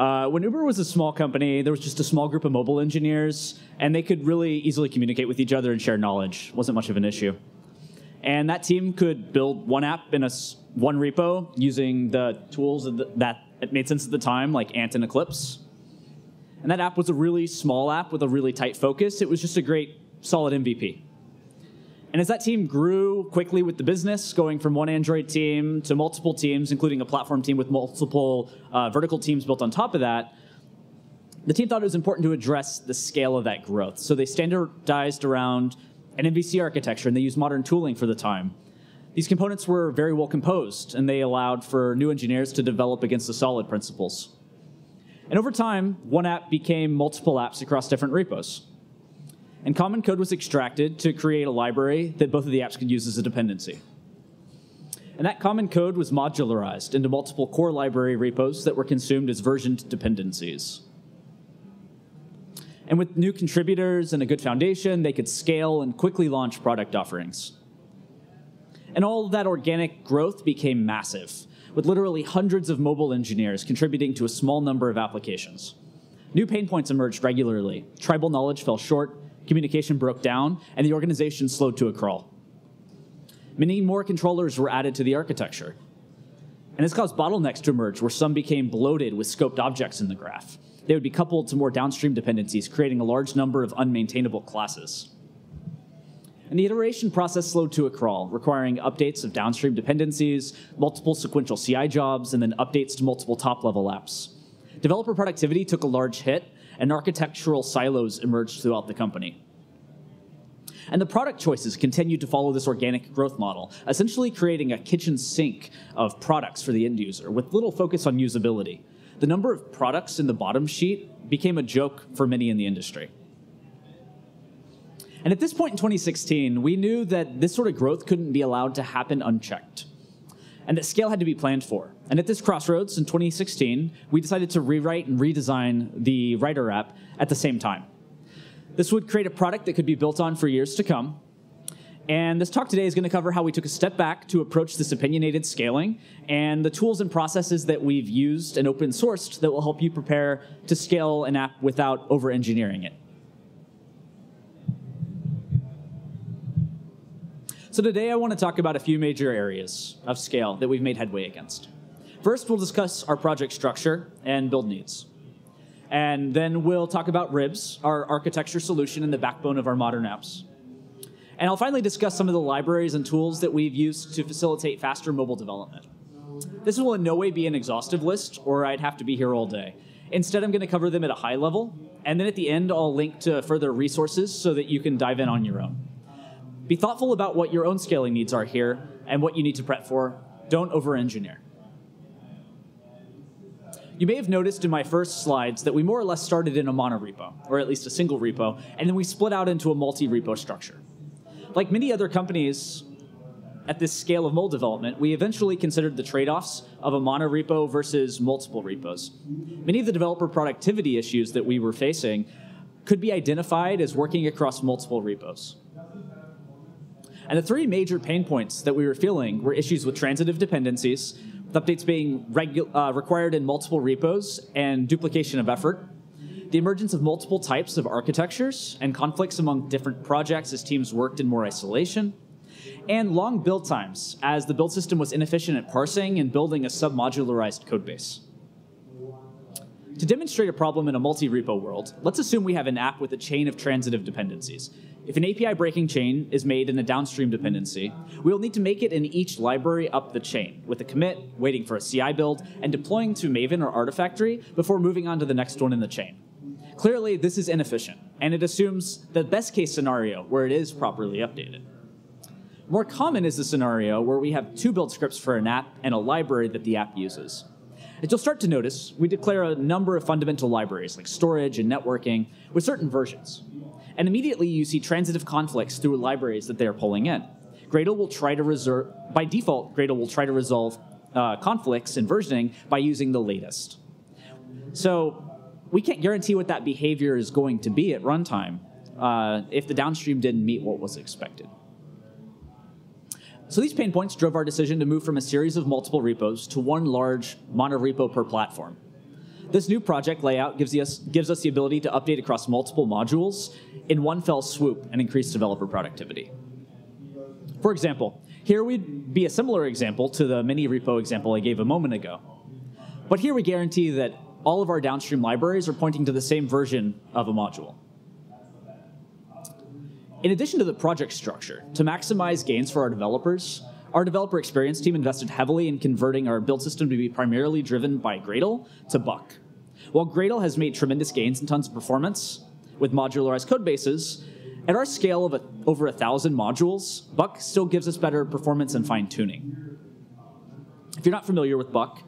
Uh, when Uber was a small company, there was just a small group of mobile engineers, and they could really easily communicate with each other and share knowledge. wasn't much of an issue. And that team could build one app in a one repo using the tools that made sense at the time, like Ant and Eclipse. And that app was a really small app with a really tight focus. It was just a great, solid MVP. And as that team grew quickly with the business, going from one Android team to multiple teams, including a platform team with multiple uh, vertical teams built on top of that, the team thought it was important to address the scale of that growth. So they standardized around an MVC architecture and they used modern tooling for the time. These components were very well composed and they allowed for new engineers to develop against the solid principles. And over time, one app became multiple apps across different repos. And common code was extracted to create a library that both of the apps could use as a dependency. And that common code was modularized into multiple core library repos that were consumed as versioned dependencies. And with new contributors and a good foundation, they could scale and quickly launch product offerings. And all of that organic growth became massive, with literally hundreds of mobile engineers contributing to a small number of applications. New pain points emerged regularly. Tribal knowledge fell short, communication broke down, and the organization slowed to a crawl. Many more controllers were added to the architecture. And this caused bottlenecks to emerge where some became bloated with scoped objects in the graph. They would be coupled to more downstream dependencies, creating a large number of unmaintainable classes. And the iteration process slowed to a crawl, requiring updates of downstream dependencies, multiple sequential CI jobs, and then updates to multiple top level apps. Developer productivity took a large hit, and architectural silos emerged throughout the company. And the product choices continued to follow this organic growth model, essentially creating a kitchen sink of products for the end user with little focus on usability. The number of products in the bottom sheet became a joke for many in the industry. And at this point in 2016, we knew that this sort of growth couldn't be allowed to happen unchecked and that scale had to be planned for. And at this crossroads in 2016, we decided to rewrite and redesign the Rider app at the same time. This would create a product that could be built on for years to come. And this talk today is going to cover how we took a step back to approach this opinionated scaling and the tools and processes that we've used and open sourced that will help you prepare to scale an app without over engineering it. So today I want to talk about a few major areas of scale that we've made headway against. First, we'll discuss our project structure and build needs. And then we'll talk about RIBS, our architecture solution and the backbone of our modern apps. And I'll finally discuss some of the libraries and tools that we've used to facilitate faster mobile development. This will in no way be an exhaustive list, or I'd have to be here all day. Instead, I'm going to cover them at a high level, and then at the end, I'll link to further resources so that you can dive in on your own. Be thoughtful about what your own scaling needs are here and what you need to prep for. Don't over engineer. You may have noticed in my first slides that we more or less started in a monorepo, or at least a single repo, and then we split out into a multi repo structure. Like many other companies at this scale of mold development, we eventually considered the trade offs of a monorepo versus multiple repos. Many of the developer productivity issues that we were facing could be identified as working across multiple repos. And the three major pain points that we were feeling were issues with transitive dependencies, with updates being regu- uh, required in multiple repos, and duplication of effort. The emergence of multiple types of architectures and conflicts among different projects as teams worked in more isolation. And long build times, as the build system was inefficient at parsing and building a submodularized codebase. To demonstrate a problem in a multi-repo world, let's assume we have an app with a chain of transitive dependencies. If an API breaking chain is made in a downstream dependency, we will need to make it in each library up the chain, with a commit, waiting for a CI build, and deploying to Maven or Artifactory before moving on to the next one in the chain. Clearly, this is inefficient, and it assumes the best case scenario where it is properly updated. More common is the scenario where we have two build scripts for an app and a library that the app uses. As you'll start to notice, we declare a number of fundamental libraries like storage and networking with certain versions. And immediately you see transitive conflicts through libraries that they are pulling in. Gradle will try to reserve, by default, Gradle will try to resolve uh, conflicts in versioning by using the latest. So we can't guarantee what that behavior is going to be at runtime uh, if the downstream didn't meet what was expected. So these pain points drove our decision to move from a series of multiple repos to one large monorepo per platform. This new project layout gives us, gives us the ability to update across multiple modules in one fell swoop and increase developer productivity. For example, here we'd be a similar example to the mini repo example I gave a moment ago. But here we guarantee that all of our downstream libraries are pointing to the same version of a module. In addition to the project structure, to maximize gains for our developers, our developer experience team invested heavily in converting our build system to be primarily driven by Gradle to Buck. While Gradle has made tremendous gains in tons of performance with modularized code bases, at our scale of a, over a thousand modules, Buck still gives us better performance and fine tuning. If you're not familiar with Buck,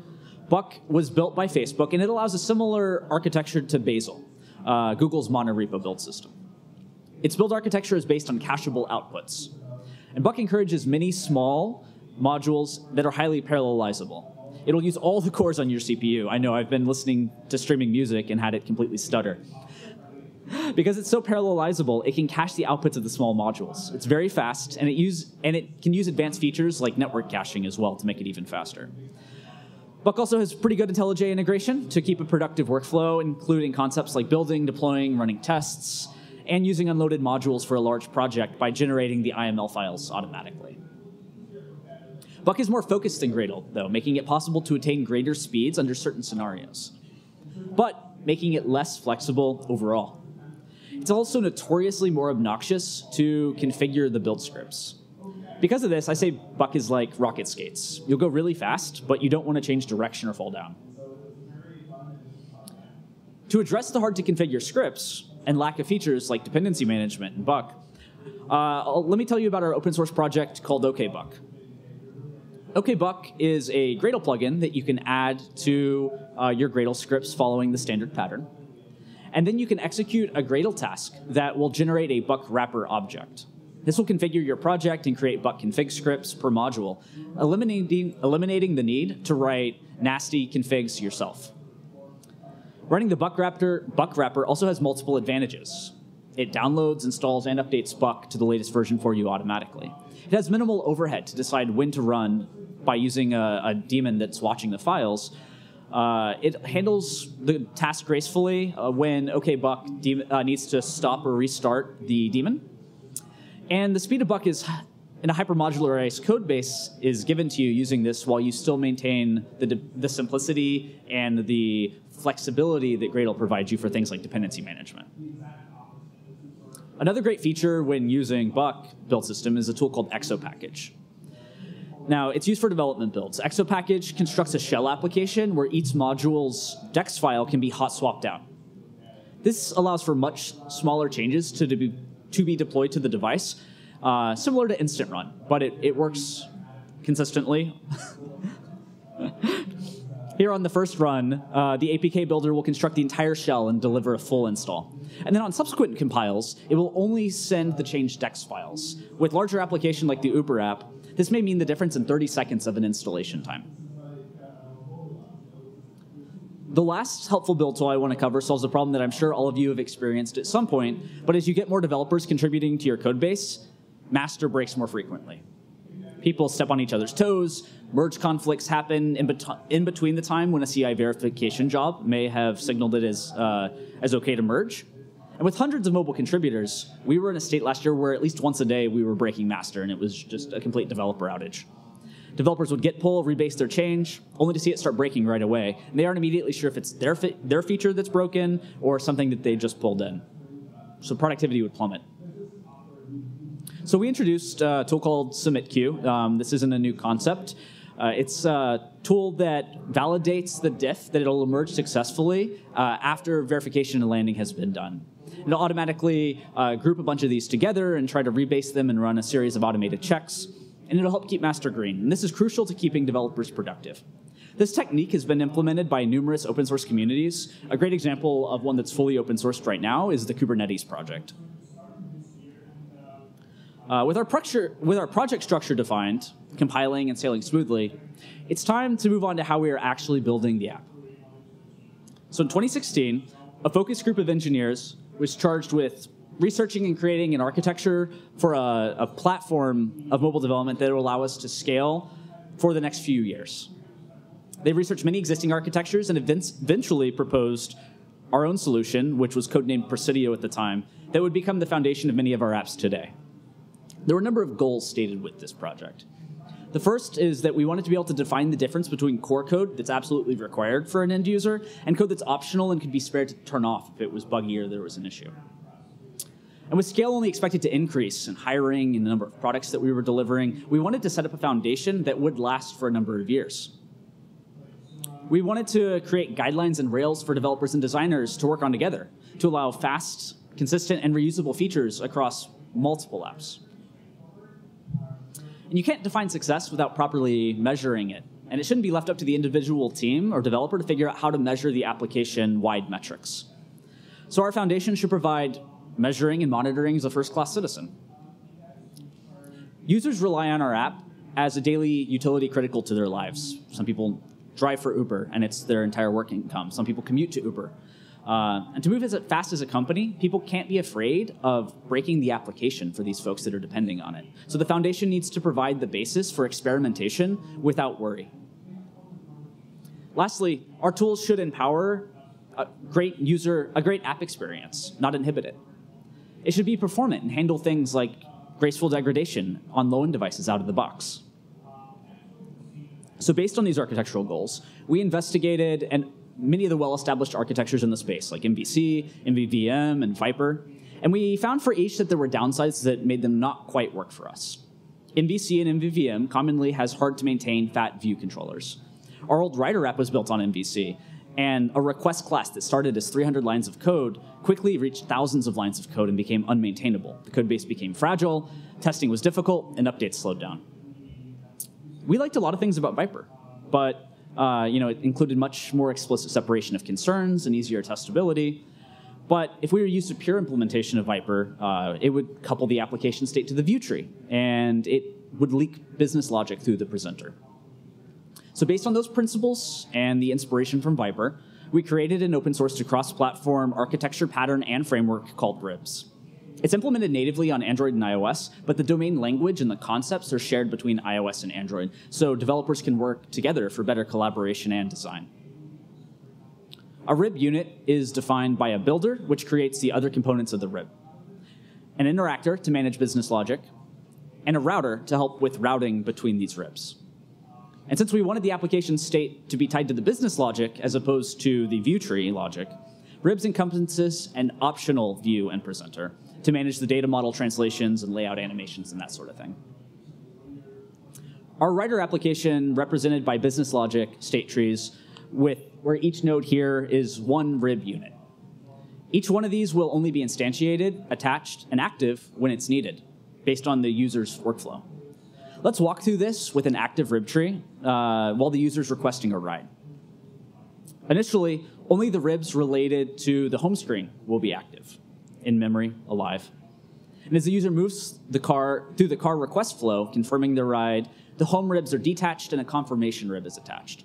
Buck was built by Facebook and it allows a similar architecture to Bazel, uh, Google's monorepo build system. Its build architecture is based on cacheable outputs. And Buck encourages many small modules that are highly parallelizable. It'll use all the cores on your CPU. I know I've been listening to streaming music and had it completely stutter. because it's so parallelizable, it can cache the outputs of the small modules. It's very fast, and it use and it can use advanced features like network caching as well to make it even faster. Buck also has pretty good IntelliJ integration to keep a productive workflow, including concepts like building, deploying, running tests, and using unloaded modules for a large project by generating the IML files automatically. Buck is more focused than Gradle, though, making it possible to attain greater speeds under certain scenarios, but making it less flexible overall. It's also notoriously more obnoxious to configure the build scripts. Because of this, I say Buck is like rocket skates. You'll go really fast, but you don't want to change direction or fall down. To address the hard to configure scripts, and lack of features like dependency management and Buck, uh, let me tell you about our open source project called OKBuck. OKBuck is a Gradle plugin that you can add to uh, your Gradle scripts following the standard pattern. And then you can execute a Gradle task that will generate a Buck wrapper object. This will configure your project and create Buck config scripts per module, eliminating, eliminating the need to write nasty configs yourself. Running the Buck Wrapper, Buck Wrapper also has multiple advantages. It downloads, installs, and updates Buck to the latest version for you automatically. It has minimal overhead to decide when to run by using a, a daemon that's watching the files. Uh, it handles the task gracefully uh, when OK Buck uh, needs to stop or restart the daemon. And the speed of Buck is in a hypermodularized code base is given to you using this while you still maintain the, the simplicity and the flexibility that Gradle provides you for things like dependency management. Another great feature when using Buck build system is a tool called exopackage. Now, it's used for development builds. Exopackage constructs a shell application where each module's DEX file can be hot swapped out. This allows for much smaller changes to, be, to be deployed to the device, uh, similar to Instant Run, but it, it works consistently. Here on the first run, uh, the APK builder will construct the entire shell and deliver a full install. And then on subsequent compiles, it will only send the changed DEX files. With larger application like the Uber app, this may mean the difference in 30 seconds of an installation time. The last helpful build tool I want to cover solves a problem that I'm sure all of you have experienced at some point, but as you get more developers contributing to your code base, master breaks more frequently. People step on each other's toes, merge conflicts happen in, bet- in between the time when a CI verification job may have signaled it as, uh, as okay to merge. And with hundreds of mobile contributors, we were in a state last year where at least once a day we were breaking master, and it was just a complete developer outage. Developers would git pull, rebase their change, only to see it start breaking right away. And they aren't immediately sure if it's their, fi- their feature that's broken or something that they just pulled in. So productivity would plummet. So we introduced a tool called Submit Queue. Um, this isn't a new concept. Uh, it's a tool that validates the diff that it'll emerge successfully uh, after verification and landing has been done. It'll automatically uh, group a bunch of these together and try to rebase them and run a series of automated checks, and it'll help keep master green. And this is crucial to keeping developers productive. This technique has been implemented by numerous open source communities. A great example of one that's fully open sourced right now is the Kubernetes project. Uh, with, our with our project structure defined, compiling and sailing smoothly, it's time to move on to how we are actually building the app. So in 2016, a focus group of engineers was charged with researching and creating an architecture for a, a platform of mobile development that will allow us to scale for the next few years. They researched many existing architectures and eventually proposed our own solution, which was codenamed Presidio at the time, that would become the foundation of many of our apps today. There were a number of goals stated with this project. The first is that we wanted to be able to define the difference between core code that's absolutely required for an end user and code that's optional and could be spared to turn off if it was buggy or there was an issue. And with scale only expected to increase in hiring and the number of products that we were delivering, we wanted to set up a foundation that would last for a number of years. We wanted to create guidelines and rails for developers and designers to work on together to allow fast, consistent, and reusable features across multiple apps. And you can't define success without properly measuring it. And it shouldn't be left up to the individual team or developer to figure out how to measure the application wide metrics. So our foundation should provide measuring and monitoring as a first class citizen. Users rely on our app as a daily utility critical to their lives. Some people drive for Uber and it's their entire work income. Some people commute to Uber. Uh, and to move as fast as a company, people can't be afraid of breaking the application for these folks that are depending on it. So the foundation needs to provide the basis for experimentation without worry. Lastly, our tools should empower a great user, a great app experience, not inhibit it. It should be performant and handle things like graceful degradation on low-end devices out of the box. So based on these architectural goals, we investigated and many of the well-established architectures in the space, like MVC, MVVM, and Viper. And we found for each that there were downsides that made them not quite work for us. MVC and MVVM commonly has hard to maintain fat view controllers. Our old rider app was built on MVC, and a request class that started as 300 lines of code quickly reached thousands of lines of code and became unmaintainable. The code base became fragile, testing was difficult, and updates slowed down. We liked a lot of things about Viper, but uh, you know, it included much more explicit separation of concerns and easier testability. But if we were used to pure implementation of Viper, uh, it would couple the application state to the view tree, and it would leak business logic through the presenter. So based on those principles and the inspiration from Viper, we created an open source to cross-platform architecture pattern and framework called RIBS. It's implemented natively on Android and iOS, but the domain language and the concepts are shared between iOS and Android, so developers can work together for better collaboration and design. A RIB unit is defined by a builder, which creates the other components of the RIB, an interactor to manage business logic, and a router to help with routing between these RIBs. And since we wanted the application state to be tied to the business logic as opposed to the view tree logic, RIBs encompasses an optional view and presenter, to manage the data model translations and layout animations and that sort of thing. Our rider application represented by business logic state trees with where each node here is one rib unit. Each one of these will only be instantiated, attached, and active when it's needed, based on the user's workflow. Let's walk through this with an active rib tree uh, while the user's requesting a ride. Initially, only the ribs related to the home screen will be active in memory alive. And as the user moves the car through the car request flow, confirming their ride, the home ribs are detached and a confirmation rib is attached.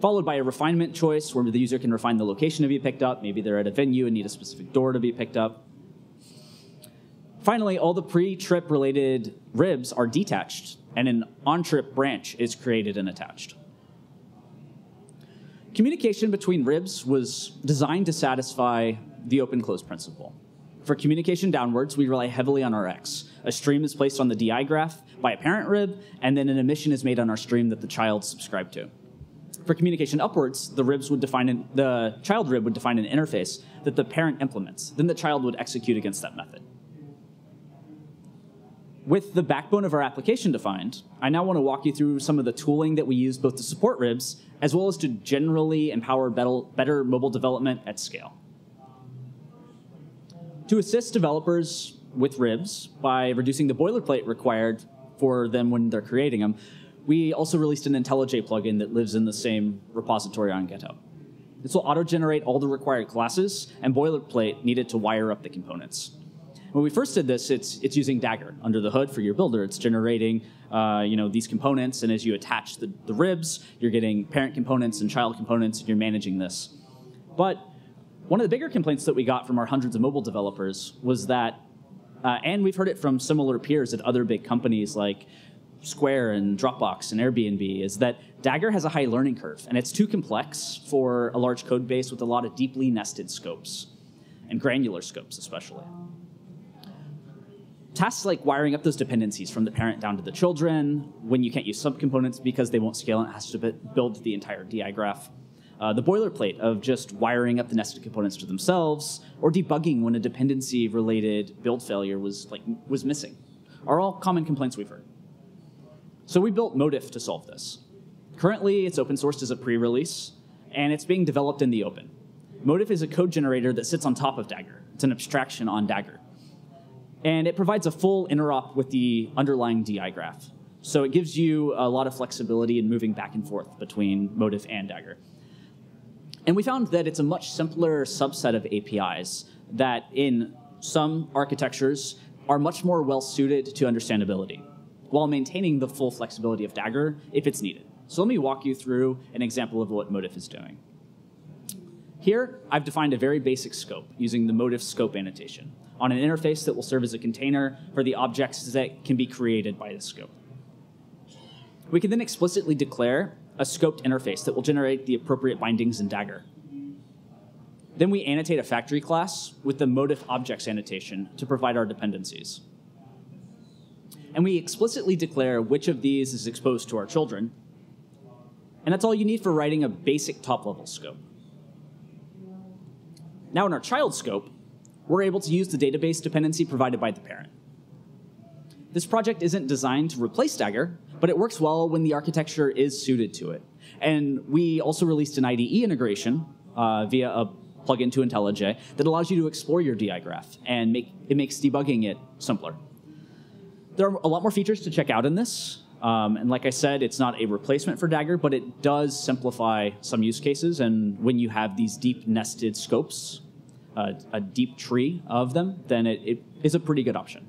Followed by a refinement choice where the user can refine the location to be picked up. Maybe they're at a venue and need a specific door to be picked up. Finally, all the pre-trip related ribs are detached and an on-trip branch is created and attached. Communication between ribs was designed to satisfy the open-close principle. For communication downwards, we rely heavily on RX. A stream is placed on the DI graph by a parent rib, and then an emission is made on our stream that the child subscribed to. For communication upwards, the ribs would define an, the child rib would define an interface that the parent implements. Then the child would execute against that method. With the backbone of our application defined, I now want to walk you through some of the tooling that we use both to support ribs as well as to generally empower better mobile development at scale to assist developers with ribs by reducing the boilerplate required for them when they're creating them, we also released an IntelliJ plugin that lives in the same repository on GitHub. This will auto-generate all the required classes and boilerplate needed to wire up the components. When we first did this, it's, it's using Dagger under the hood for your builder. It's generating uh, you know, these components, and as you attach the, the ribs, you're getting parent components and child components, and you're managing this. But one of the bigger complaints that we got from our hundreds of mobile developers was that, uh, and we've heard it from similar peers at other big companies like Square and Dropbox and Airbnb is that Dagger has a high learning curve, and it's too complex for a large code base with a lot of deeply nested scopes, and granular scopes especially. Tasks like wiring up those dependencies from the parent down to the children, when you can't use subcomponents because they won't scale and it has to build the entire DI graph, uh, the boilerplate of just wiring up the nested components to themselves, or debugging when a dependency-related build failure was like was missing, are all common complaints we've heard. So we built Motif to solve this. Currently, it's open sourced as a pre-release, and it's being developed in the open. Motif is a code generator that sits on top of Dagger. It's an abstraction on Dagger. And it provides a full interop with the underlying DI graph. So it gives you a lot of flexibility in moving back and forth between Motif and Dagger. And we found that it's a much simpler subset of APIs that in some architectures are much more well suited to understandability while maintaining the full flexibility of Dagger if it's needed. So let me walk you through an example of what Motif is doing. Here, I've defined a very basic scope using the Motif scope annotation on an interface that will serve as a container for the objects that can be created by the scope. We can then explicitly declare a scoped interface that will generate the appropriate bindings in Dagger. Then we annotate a factory class with the Motif objects annotation to provide our dependencies. And we explicitly declare which of these is exposed to our children. And that's all you need for writing a basic top-level scope. Now in our child scope, we're able to use the database dependency provided by the parent. This project isn't designed to replace Dagger, but it works well when the architecture is suited to it. And we also released an IDE integration uh, via a plugin to IntelliJ that allows you to explore your DI graph and make, it makes debugging it simpler. There are a lot more features to check out in this. Um, and like I said, it's not a replacement for Dagger, but it does simplify some use cases. And when you have these deep nested scopes, uh, a deep tree of them, then it, it is a pretty good option.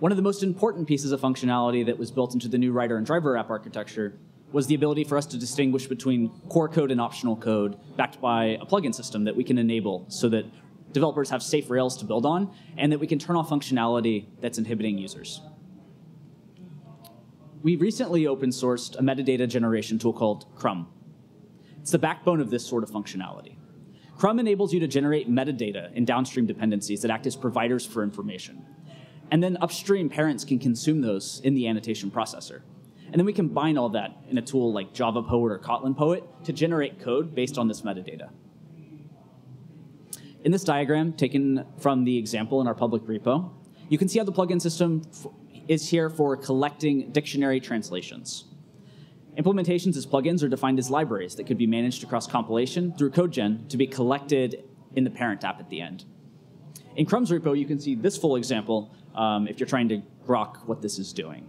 One of the most important pieces of functionality that was built into the new rider and driver app architecture was the ability for us to distinguish between core code and optional code backed by a plugin system that we can enable so that developers have safe rails to build on and that we can turn off functionality that's inhibiting users. We recently open sourced a metadata generation tool called Crumb. It's the backbone of this sort of functionality. Crumb enables you to generate metadata in downstream dependencies that act as providers for information. And then upstream parents can consume those in the annotation processor. And then we combine all that in a tool like Java Poet or Kotlin Poet to generate code based on this metadata. In this diagram, taken from the example in our public repo, you can see how the plugin system is here for collecting dictionary translations. Implementations as plugins are defined as libraries that could be managed across compilation through CodeGen to be collected in the parent app at the end. In Crumb's repo, you can see this full example um, if you're trying to grok what this is doing.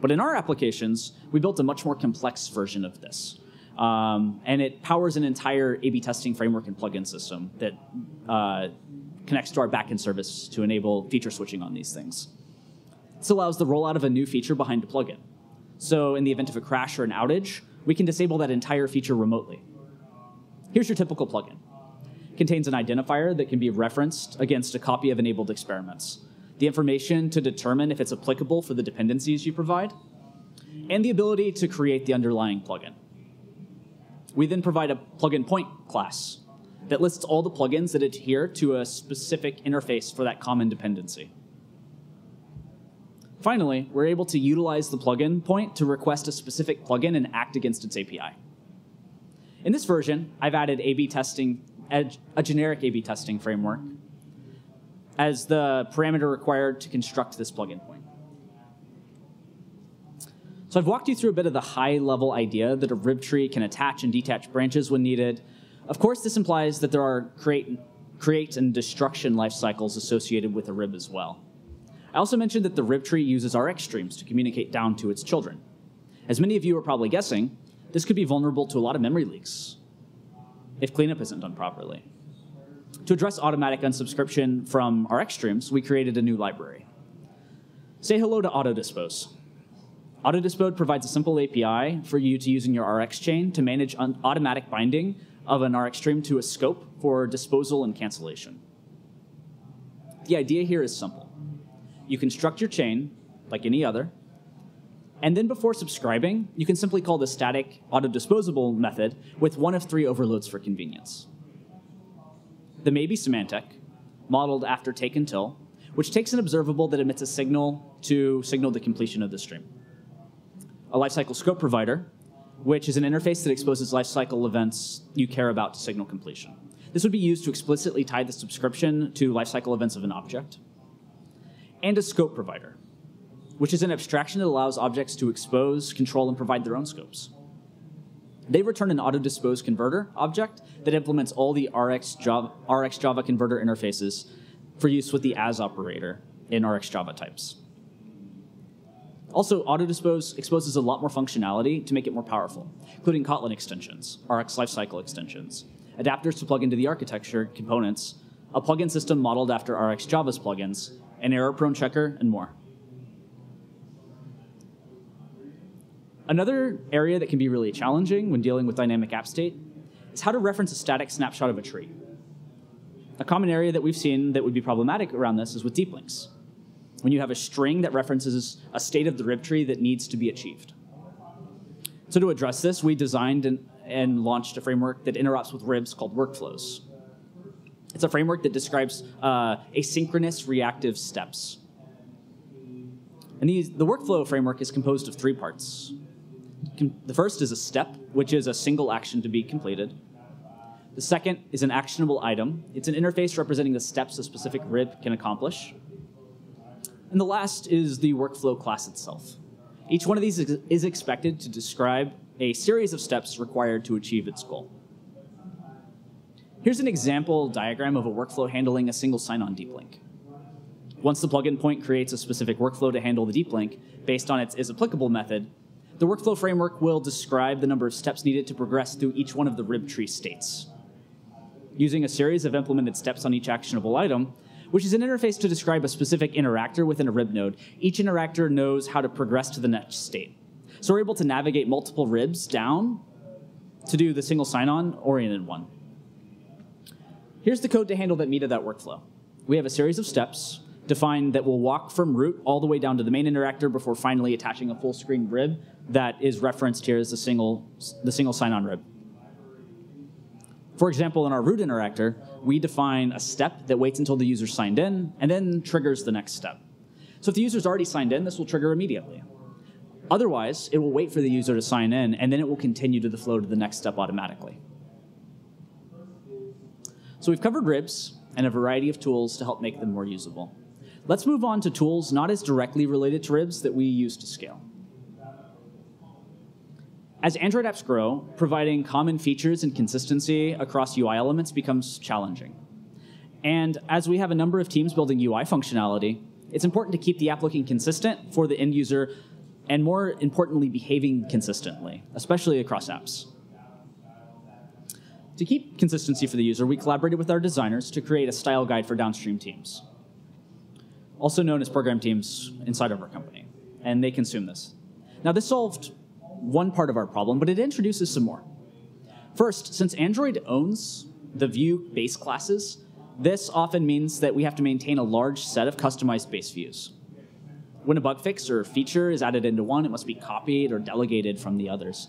But in our applications, we built a much more complex version of this. Um, and it powers an entire A-B testing framework and plugin system that uh, connects to our backend service to enable feature switching on these things. This allows the rollout of a new feature behind a plugin. So in the event of a crash or an outage, we can disable that entire feature remotely. Here's your typical plugin. It contains an identifier that can be referenced against a copy of enabled experiments, the information to determine if it's applicable for the dependencies you provide, and the ability to create the underlying plugin. We then provide a plugin point class that lists all the plugins that adhere to a specific interface for that common dependency. Finally, we're able to utilize the plugin point to request a specific plugin and act against its API. In this version, I've added A-B testing, a generic A-B testing framework as the parameter required to construct this plugin point. So I've walked you through a bit of the high-level idea that a rib tree can attach and detach branches when needed. Of course, this implies that there are create, create and destruction life cycles associated with a rib as well. I also mentioned that the rib tree uses RX streams to communicate down to its children. As many of you are probably guessing, this could be vulnerable to a lot of memory leaks if cleanup isn't done properly. To address automatic unsubscription from RX streams, we created a new library. Say hello to Autodispose. Autodispose provides a simple API for you to use in your RX chain to manage automatic binding of an RX stream to a scope for disposal and cancellation. The idea here is simple you construct your chain like any other. And then before subscribing, you can simply call the static auto-disposable method with one of three overloads for convenience. The maybe semantic, modeled after take until, which takes an observable that emits a signal to signal the completion of the stream. A lifecycle scope provider, which is an interface that exposes lifecycle events you care about to signal completion. This would be used to explicitly tie the subscription to lifecycle events of an object. And a scope provider, which is an abstraction that allows objects to expose, control, and provide their own scopes. They return an auto-dispose converter object that implements all the RX Java, RX Java converter interfaces for use with the as operator in RX Java types. Also, auto-dispose exposes a lot more functionality to make it more powerful, including Kotlin extensions, RX lifecycle extensions, adapters to plug into the architecture components, a plugin system modeled after RX Java's plugins, an error-prone checker, and more. Another area that can be really challenging when dealing with dynamic app state is how to reference a static snapshot of a tree. A common area that we've seen that would be problematic around this is with deep links, when you have a string that references a state of the rib tree that needs to be achieved. So to address this, we designed and, and launched a framework that interops with ribs called workflows. It's a framework that describes uh, asynchronous reactive steps. And these, the workflow framework is composed of three parts. The first is a step, which is a single action to be completed. The second is an actionable item. It's an interface representing the steps a specific rib can accomplish. And the last is the workflow class itself. Each one of these is expected to describe a series of steps required to achieve its goal. Here's an example diagram of a workflow handling a single sign-on deep link. Once the plugin point creates a specific workflow to handle the deep link based on its is applicable method, the workflow framework will describe the number of steps needed to progress through each one of the rib tree states. Using a series of implemented steps on each actionable item, which is an interface to describe a specific interactor within a rib node, each interactor knows how to progress to the next state. So we're able to navigate multiple ribs down to do the single sign-on oriented one. Here's the code to handle that meat of that workflow. We have a series of steps defined that will walk from root all the way down to the main interactor before finally attaching a full screen rib that is referenced here as the single, the single sign-on rib. For example, in our root interactor, we define a step that waits until the user signed in and then triggers the next step. So if the user's already signed in, this will trigger immediately. Otherwise, it will wait for the user to sign in and then it will continue to the flow to the next step automatically. So we've covered ribs and a variety of tools to help make them more usable. Let's move on to tools not as directly related to ribs that we use to scale. As Android apps grow, providing common features and consistency across UI elements becomes challenging. And as we have a number of teams building UI functionality, it's important to keep the app looking consistent for the end user and more importantly, behaving consistently, especially across apps. To keep consistency for the user, we collaborated with our designers to create a style guide for downstream teams, also known as program teams inside of our company, and they consume this. Now, this solved one part of our problem, but it introduces some more. First, since Android owns the view base classes, this often means that we have to maintain a large set of customized base views. When a bug fix or feature is added into one, it must be copied or delegated from the others.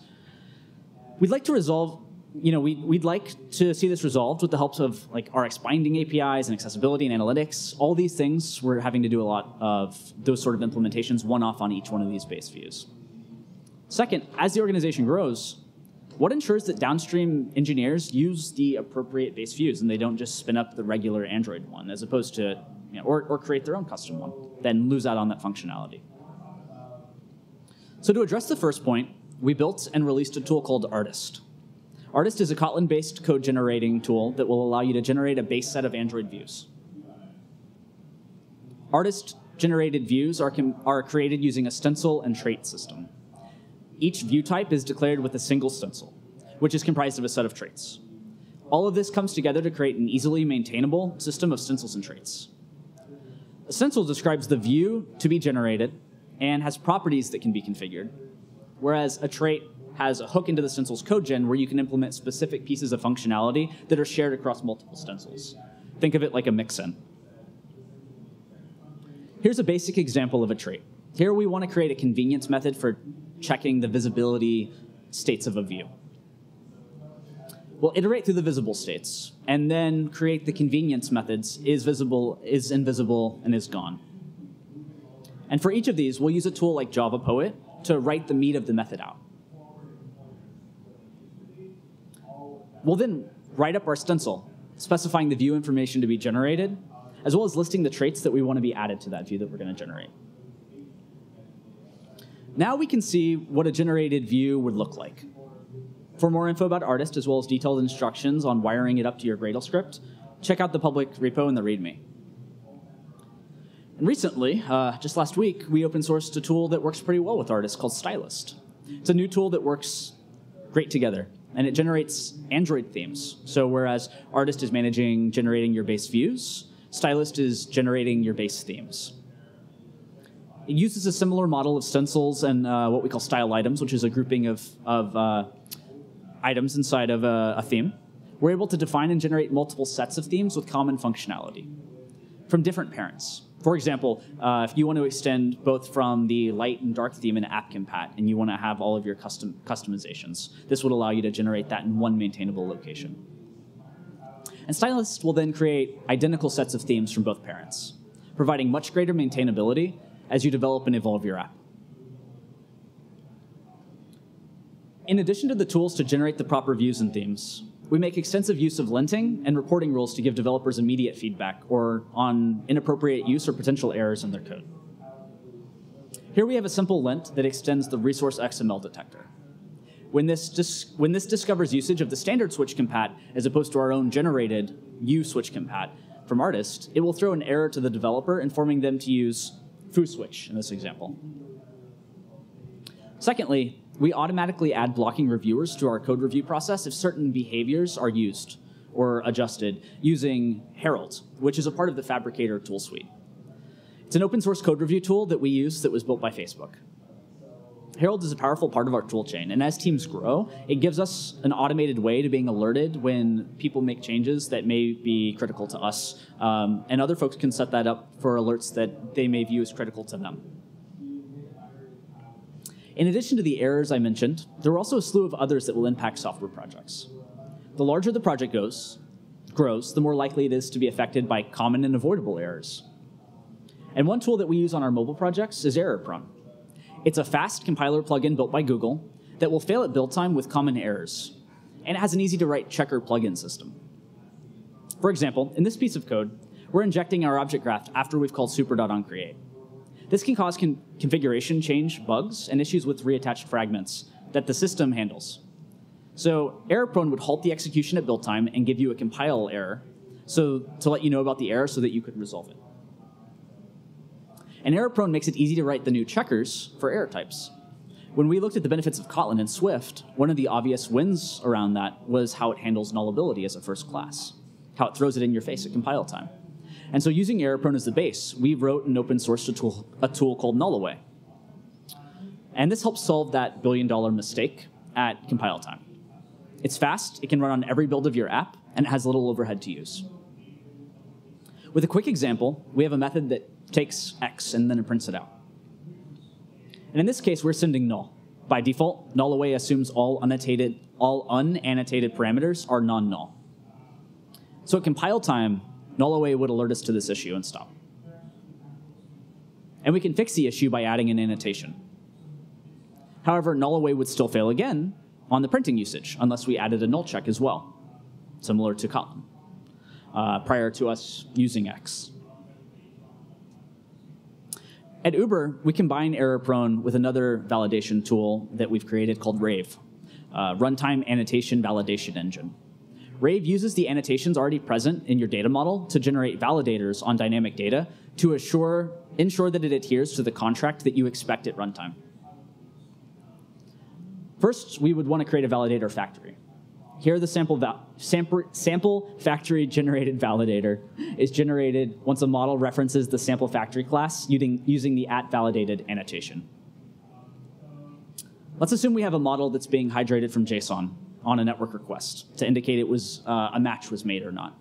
We'd like to resolve, you know, we'd, we'd like to see this resolved with the help of like RX binding APIs and accessibility and analytics. All these things, we're having to do a lot of those sort of implementations, one off on each one of these base views. Second, as the organization grows, what ensures that downstream engineers use the appropriate base views and they don't just spin up the regular Android one as opposed to, you know, or, or create their own custom one, then lose out on that functionality. So to address the first point, we built and released a tool called Artist. Artist is a Kotlin-based code generating tool that will allow you to generate a base set of Android views. Artist generated views are, are created using a stencil and trait system. Each view type is declared with a single stencil, which is comprised of a set of traits. All of this comes together to create an easily maintainable system of stencils and traits. A stencil describes the view to be generated and has properties that can be configured, whereas a trait has a hook into the stencil's code gen where you can implement specific pieces of functionality that are shared across multiple stencils. Think of it like a mixin. Here's a basic example of a trait. Here we want to create a convenience method for checking the visibility states of a view. We'll iterate through the visible states and then create the convenience methods is visible, is invisible, and is gone. And for each of these, we'll use a tool like Java Poet to write the meat of the method out. We'll then write up our stencil, specifying the view information to be generated, as well as listing the traits that we want to be added to that view that we're going to generate. Now we can see what a generated view would look like. For more info about Artist, as well as detailed instructions on wiring it up to your Gradle script, check out the public repo and the README. And recently, uh, just last week, we open sourced a tool that works pretty well with Artist called Stylist. It's a new tool that works great together, and it generates Android themes. So whereas Artist is managing generating your base views, Stylist is generating your base themes. It uses a similar model of stencils and uh, what we call style items, which is a grouping of, of uh, items inside of a, a theme. We're able to define and generate multiple sets of themes with common functionality from different parents. For example, uh, if you want to extend both from the light and dark theme in AppCompat, and you want to have all of your custom customizations, this would allow you to generate that in one maintainable location. And Stylist will then create identical sets of themes from both parents, providing much greater maintainability as you develop and evolve your app. In addition to the tools to generate the proper views and themes, we make extensive use of linting and reporting rules to give developers immediate feedback or on inappropriate use or potential errors in their code. Here we have a simple lint that extends the resource XML detector. When this, when this discovers usage of the standard switch compat as opposed to our own generated U switch compat from artist, it will throw an error to the developer informing them to use foo switch in this example. Secondly, we automatically add blocking reviewers to our code review process if certain behaviors are used or adjusted using Herald, which is a part of the Phabricator tool suite. It's an open source code review tool that we use that was built by Facebook. Herald is a powerful part of our toolchain, and as teams grow, it gives us an automated way to being alerted when people make changes that may be critical to us, um, and other folks can set that up for alerts that they may view as critical to them. In addition to the errors I mentioned, there are also a slew of others that will impact software projects. The larger the project goes, grows, the more likely it is to be affected by common and avoidable errors. And one tool that we use on our mobile projects is ErrorProne. It's a fast compiler plugin built by Google that will fail at build time with common errors. And it has an easy to write checker plugin system. For example, in this piece of code, we're injecting our object graph after we've called super.onCreate. This can cause con configuration change bugs and issues with reattached fragments that the system handles. So error-prone would halt the execution at build time and give you a compile error so to let you know about the error so that you could resolve it. And error-prone makes it easy to write the new checkers for error types. When we looked at the benefits of Kotlin and Swift, one of the obvious wins around that was how it handles nullability as a first class, how it throws it in your face at compile time. And so using error-prone as the base, we wrote and open sourced a tool, a tool called Nullaway. And this helps solve that billion dollar mistake at compile time. It's fast, it can run on every build of your app, and it has little overhead to use. With a quick example, we have a method that takes X and then it prints it out. And in this case, we're sending null. By default, null away assumes all unannotated, all unannotated parameters are non-null. So at compile time, null away would alert us to this issue and stop. And we can fix the issue by adding an annotation. However, null away would still fail again on the printing usage unless we added a null check as well, similar to Kotlin, uh, prior to us using X. At Uber, we combine error-prone with another validation tool that we've created called Rave, uh, Runtime Annotation Validation Engine. Rave uses the annotations already present in your data model to generate validators on dynamic data to assure, ensure that it adheres to the contract that you expect at runtime. First, we would want to create a validator factory. Here, the sample, sample, sample factory generated validator is generated once a model references the sample factory class using, using the at validated annotation. Let's assume we have a model that's being hydrated from JSON on a network request to indicate it was uh, a match was made or not.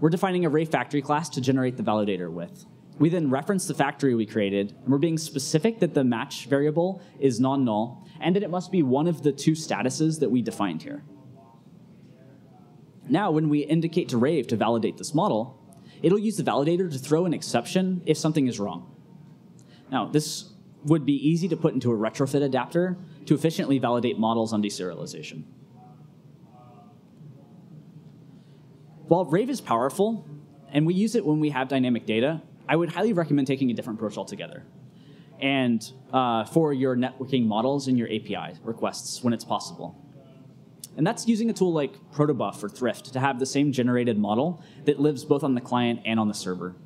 We're defining a Rave factory class to generate the validator with. We then reference the factory we created, and we're being specific that the match variable is non-null, and that it must be one of the two statuses that we defined here. Now, when we indicate to Rave to validate this model, it'll use the validator to throw an exception if something is wrong. Now, this would be easy to put into a retrofit adapter to efficiently validate models on deserialization. While Rave is powerful, and we use it when we have dynamic data, I would highly recommend taking a different approach altogether. And uh, for your networking models and your API requests when it's possible. And that's using a tool like Protobuf or Thrift to have the same generated model that lives both on the client and on the server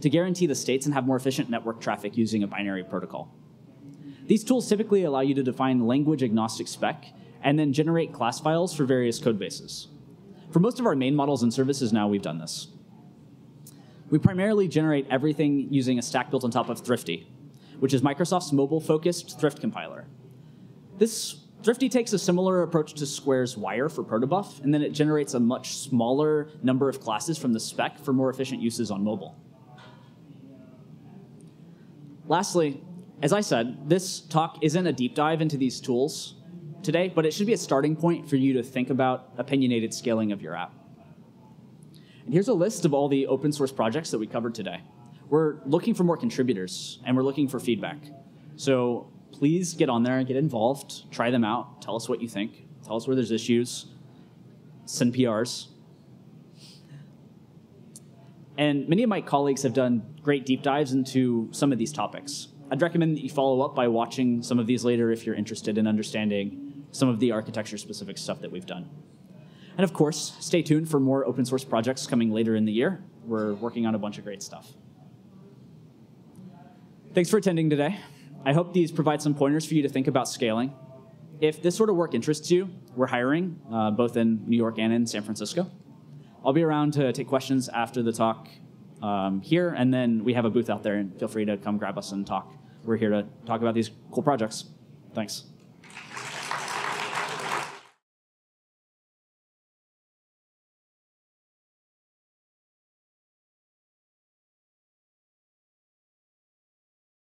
to guarantee the states and have more efficient network traffic using a binary protocol. These tools typically allow you to define language agnostic spec and then generate class files for various code bases. For most of our main models and services now, we've done this. We primarily generate everything using a stack built on top of Thrifty, which is Microsoft's mobile-focused Thrift compiler. This Thrifty takes a similar approach to Square's Wire for protobuf, and then it generates a much smaller number of classes from the spec for more efficient uses on mobile. Lastly, as I said, this talk isn't a deep dive into these tools today, but it should be a starting point for you to think about opinionated scaling of your app. And here's a list of all the open source projects that we covered today. We're looking for more contributors, and we're looking for feedback. So please get on there and get involved, try them out, tell us what you think, tell us where there's issues, send PRs. And many of my colleagues have done great deep dives into some of these topics. I'd recommend that you follow up by watching some of these later if you're interested in understanding some of the architecture specific stuff that we've done. And of course, stay tuned for more open source projects coming later in the year. We're working on a bunch of great stuff. Thanks for attending today. I hope these provide some pointers for you to think about scaling. If this sort of work interests you, we're hiring uh, both in New York and in San Francisco. I'll be around to take questions after the talk um, here, and then we have a booth out there, and feel free to come grab us and talk. We're here to talk about these cool projects. Thanks.